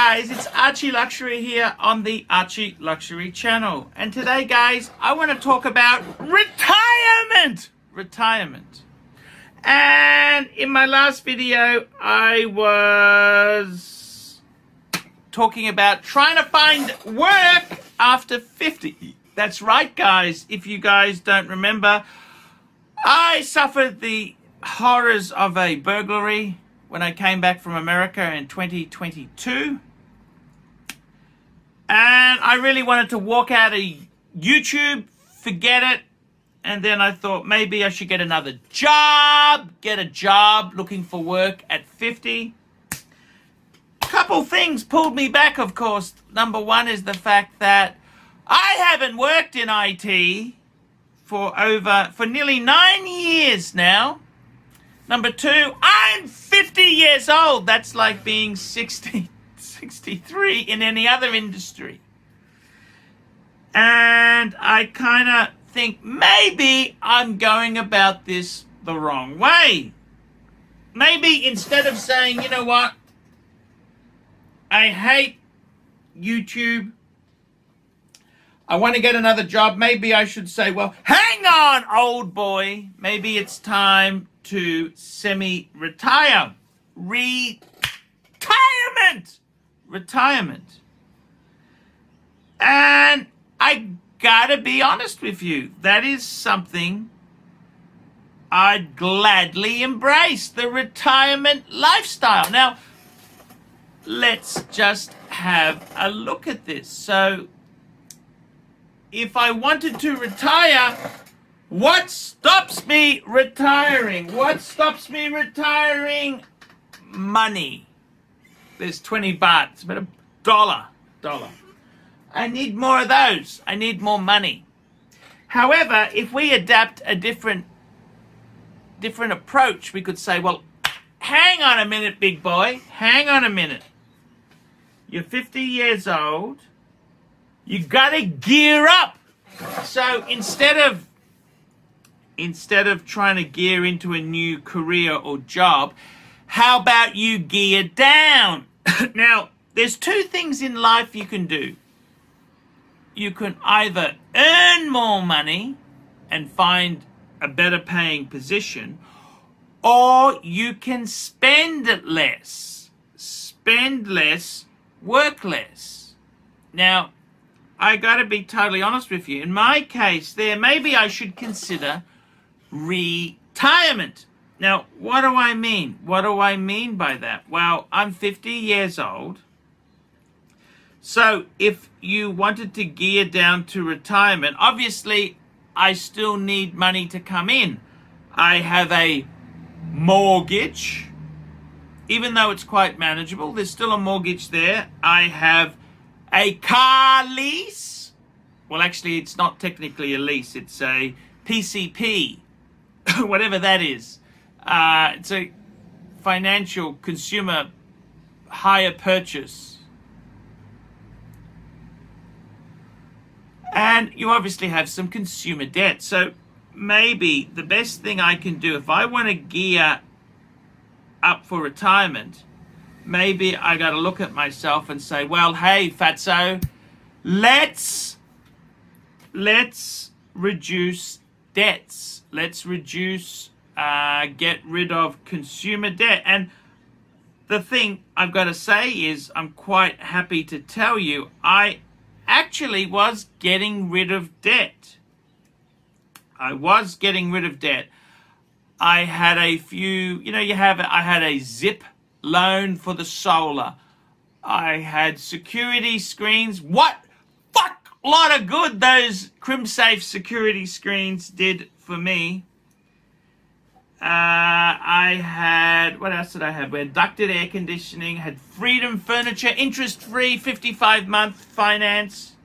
Guys, it's Archie Luxury here on the Archie Luxury channel. And today guys, I want to talk about retirement. Retirement. And in my last video, I was talking about trying to find work after 50. That's right guys, if you guys don't remember, I suffered the horrors of a burglary when I came back from America in 2022. And I really wanted to walk out of YouTube, forget it. And then I thought maybe I should get another job, get a job looking for work at 50. Couple things pulled me back, of course. Number one is the fact that I haven't worked in IT for over, for nearly nine years now. Number two, I'm 50 years old. That's like being 60, 63 in any other industry. And I kind of think maybe I'm going about this the wrong way. Maybe instead of saying, you know what, I hate YouTube, I want to get another job, maybe I should say, well, hang on, old boy. Maybe it's time to semi-retire. Retirement! Retirement. And I gotta be honest with you, that is something I'd gladly embrace, the retirement lifestyle. Now, let's just have a look at this. So, if I wanted to retire, what stops me retiring? What stops me retiring? Money. There's 20 baht. It's about a dollar. Dollar. I need more of those. I need more money. However, if we adapt a different different approach, we could say, well, hang on a minute, big boy. Hang on a minute. You're 50 years old. You got to gear up. So instead of instead of trying to gear into a new career or job, how about you gear down? now, there's two things in life you can do. You can either earn more money and find a better paying position, or you can spend less. Spend less, work less. Now, I got to be totally honest with you. In my case, there, maybe I should consider retirement. Now, what do I mean? What do I mean by that? Well, I'm 50 years old. So if you wanted to gear down to retirement, obviously I still need money to come in. I have a mortgage, even though it's quite manageable, there's still a mortgage there. I have a car lease. Well, actually, it's not technically a lease, it's a PCP. whatever that is. Uh, it's a financial consumer hire purchase. And you obviously have some consumer debt. So maybe the best thing I can do if I want to gear up for retirement, maybe I got to look at myself and say, well, hey, fatso, let's let's reduce debts let's reduce, uh, get rid of consumer debt. And the thing I've got to say is, I'm quite happy to tell you, I actually was getting rid of debt. I was getting rid of debt. I had a few, you know, you have, I had a zip loan for the solar. I had security screens. What fuck lot of good those CrimSafe security screens did for me. Uh, I had, what else did I have? We had ducted air conditioning, had Freedom Furniture, interest free, 55 month finance.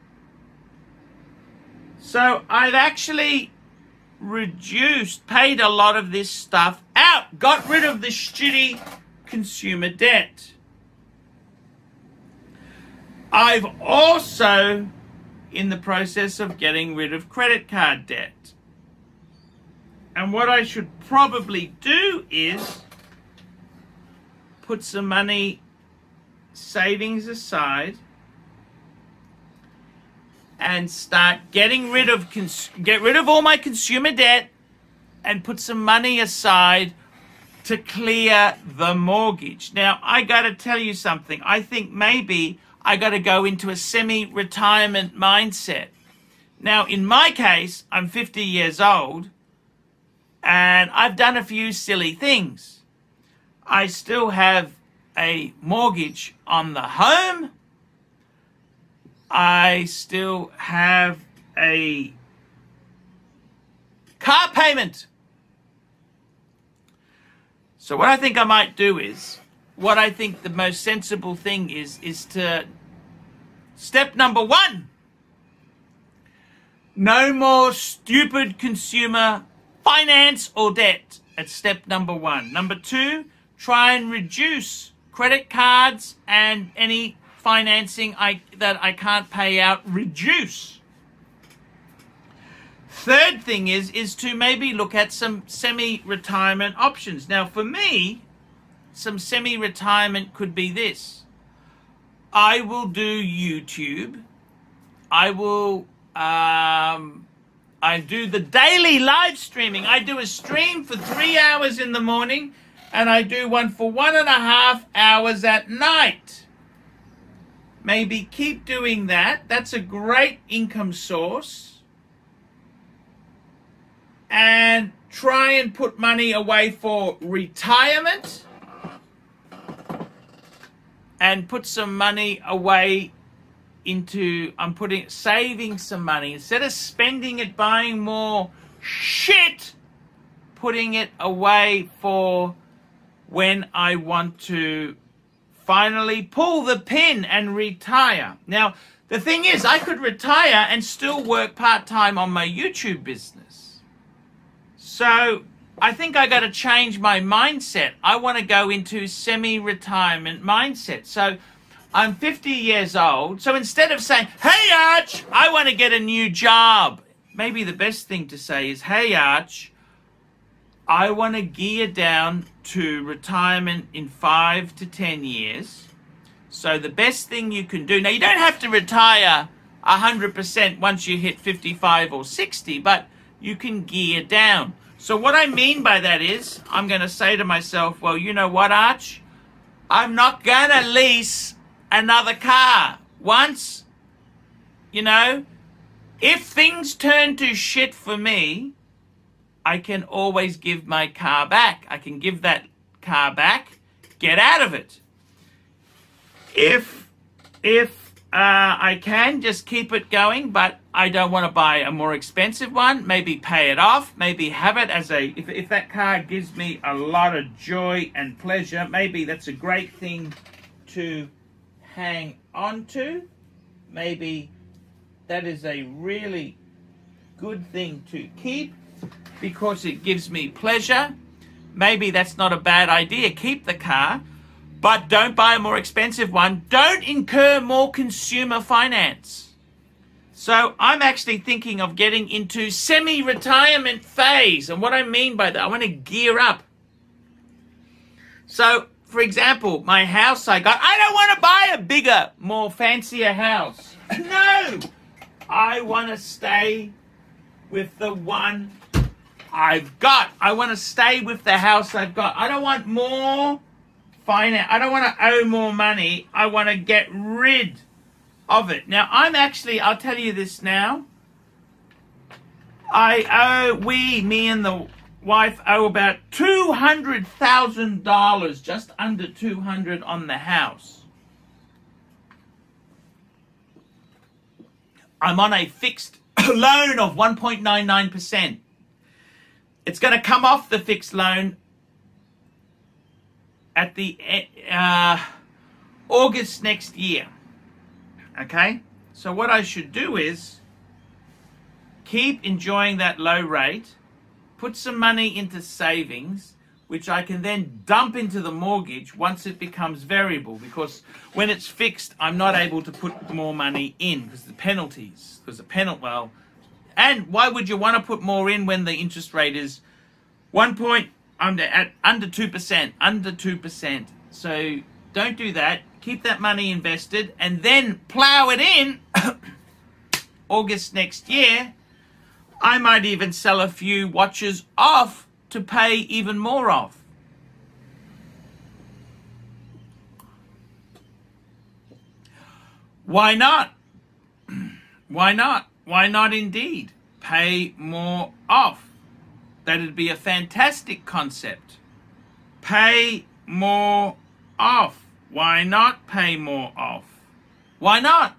So I've actually reduced, paid a lot of this stuff out, got rid of the shitty consumer debt. I've also in the process of getting rid of credit card debt. And what I should probably do is put some money savings aside and start getting rid of get rid of all my consumer debt and put some money aside to clear the mortgage. Now, I got to tell you something. I think maybe I got to go into a semi-retirement mindset. Now, in my case, I'm 50 years old and I've done a few silly things. I still have a mortgage on the home. I still have a car payment. So what I think I might do is, what I think the most sensible thing is, is to step number one. No more stupid consumer finance or debt. At step number one. Number two, try and reduce credit cards and any financing I, that I can't pay out. Reduce. Third thing is is to maybe look at some semi-retirement options. Now, for me, some semi-retirement could be this. I will do YouTube. I will um, I do the daily live streaming. I do a stream for three hours in the morning and I do one for one and a half hours at night. Maybe keep doing that. That's a great income source. And try and put money away for retirement. And put some money away into I'm putting saving some money instead of spending it buying more shit putting it away for when I want to finally pull the pin and retire. Now, the thing is, I could retire and still work part time on my YouTube business. So, I think I got to change my mindset. I want to go into semi retirement mindset. So, I'm 50 years old. So instead of saying, Hey, Arch, I want to get a new job, maybe the best thing to say is, Hey, Arch, I want to gear down to retirement in five to 10 years. So the best thing you can do, now you don't have to retire 100% once you hit 55 or 60, but you can gear down. So what I mean by that is, I'm going to say to myself, well, you know what, Arch? I'm not going to lease another car. Once, you know, if things turn to shit for me, I can always give my car back. I can give that car back, get out of it. If if uh, I can just keep it going, but I don't want to buy a more expensive one. Maybe pay it off. Maybe have it as a if if that car gives me a lot of joy and pleasure. Maybe that's a great thing to hang on to. Maybe that is a really good thing to keep because it gives me pleasure. Maybe that's not a bad idea. Keep the car, but don't buy a more expensive one. Don't incur more consumer finance. So I'm actually thinking of getting into semi-retirement phase. And what I mean by that, I want to gear up. So for example, my house I got, I don't want to buy a bigger, more fancier house. No! I want to stay with the one I've got. I want to stay with the house I've got. I don't want more finance. I don't want to owe more money. I want to get rid of it. Now, I'm actually, I'll tell you this now. I owe, we, me and the wife owe about $200,000, just under 200 on the house. I'm on a fixed loan of 1.99%. It's going to come off the fixed loan at the uh, August next year. Okay? So what I should do is keep enjoying that low rate put some money into savings, which I can then dump into the mortgage once it becomes variable. Because when it's fixed, I'm not able to put more money in because the penalties, because the penalty, well, and why would you want to put more in when the interest rate is one point under at under two percent, under two percent? So Don't do that. Keep that money invested and then plow it in August next year. I might even sell a few watches off to pay even more off. Why not? Why not? Why not indeed? Pay more off. That'd be a fantastic concept. Pay more off. Why not pay more off? Why not?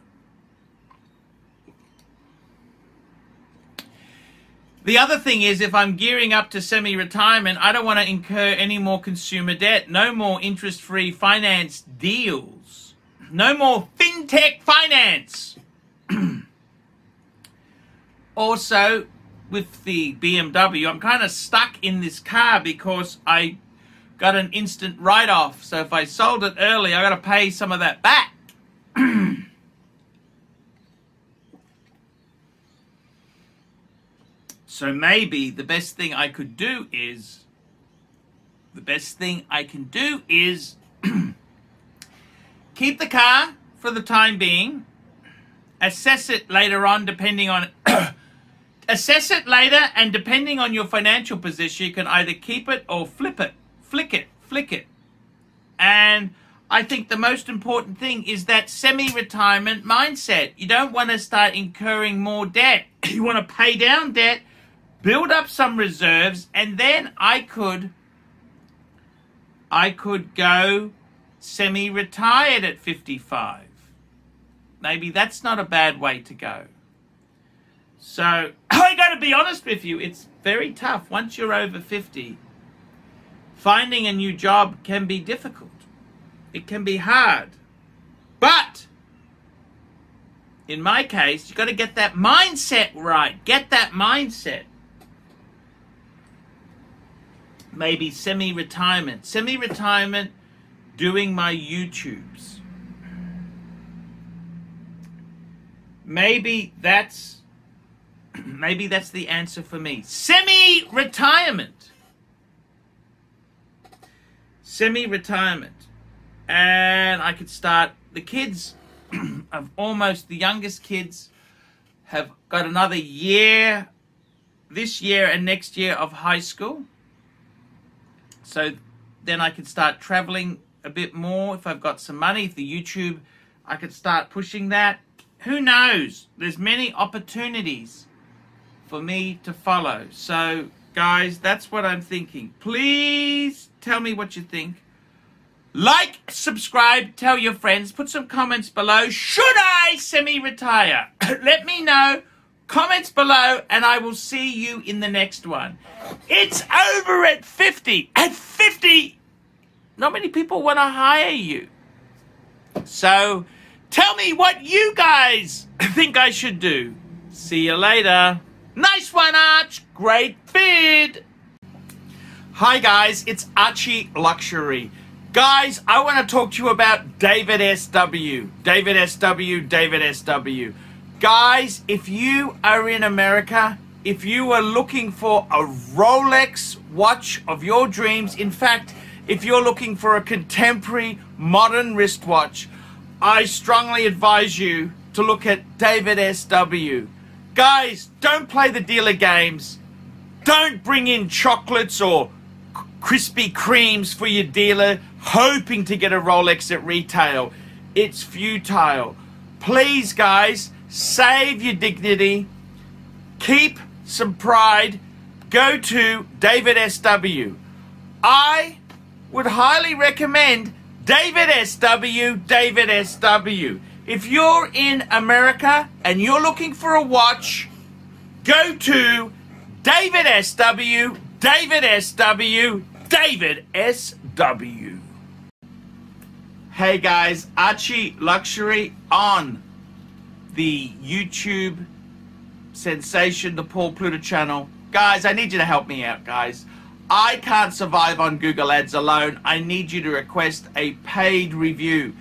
The other thing is, if I'm gearing up to semi retirement, I don't want to incur any more consumer debt, no more interest free finance deals, no more fintech finance. also, with the BMW, I'm kind of stuck in this car because I got an instant write off. So if I sold it early, I got to pay some of that back. So maybe the best thing I could do is the best thing I can do is keep the car for the time being, assess it later on depending on assess it later and depending on your financial position you can either keep it or flip it, flick it, flick it. And I think the most important thing is that semi-retirement mindset. You don't want to start incurring more debt. You want to pay down debt build up some reserves, and then I could I could go semi-retired at 55. Maybe that's not a bad way to go. So I got to be honest with you, it's very tough once you're over 50. Finding a new job can be difficult. It can be hard. But in my case, you've got to get that mindset right. Get that mindset maybe semi-retirement. Semi-retirement doing my YouTubes. Maybe that's maybe that's the answer for me. Semi-retirement. Semi-retirement. And I could start the kids of almost the youngest kids have got another year this year and next year of high school so then I could start traveling a bit more if I've got some money. If the YouTube, I could start pushing that. Who knows? There's many opportunities for me to follow. So, guys, that's what I'm thinking. Please tell me what you think. Like, subscribe, tell your friends, put some comments below. Should I semi-retire? Let me know comments below, and I will see you in the next one. It's over at 50. At 50, not many people want to hire you. So tell me what you guys think I should do. See you later. Nice one, Arch. Great bid. Hi, guys. It's Archie Luxury. Guys, I want to talk to you about David SW. David SW, David SW. Guys, if you are in America, if you are looking for a Rolex watch of your dreams, in fact, if you're looking for a contemporary modern wristwatch, I strongly advise you to look at David SW. Guys, don't play the dealer games. Don't bring in chocolates or Krispy Kremes for your dealer hoping to get a Rolex at retail. It's futile. Please, guys, save your dignity, keep some pride, go to David SW. I would highly recommend David SW, David SW. If you're in America and you're looking for a watch, go to David SW, David SW, David SW. Hey guys, Archie Luxury on the YouTube sensation, the Paul Pluta channel. Guys, I need you to help me out, guys. I can't survive on Google Ads alone. I need you to request a paid review.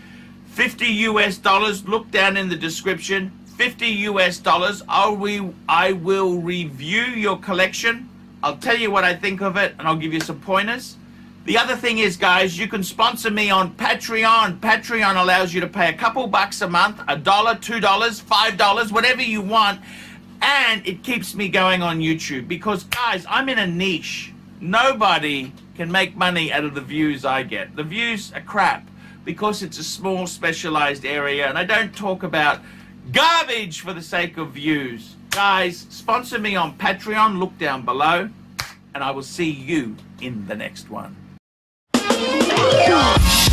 50 US dollars, look down in the description. 50 US dollars, I'll re- I will review your collection. I'll tell you what I think of it and I'll give you some pointers. The other thing is, guys, you can sponsor me on Patreon. Patreon allows you to pay a couple bucks a month, a dollar, two dollars, five dollars, whatever you want, and it keeps me going on YouTube because, guys, I'm in a niche. Nobody can make money out of the views I get. The views are crap because it's a small, specialized area, and I don't talk about garbage for the sake of views. Guys, sponsor me on Patreon. Look down below, and I will see you in the next one. Yeah.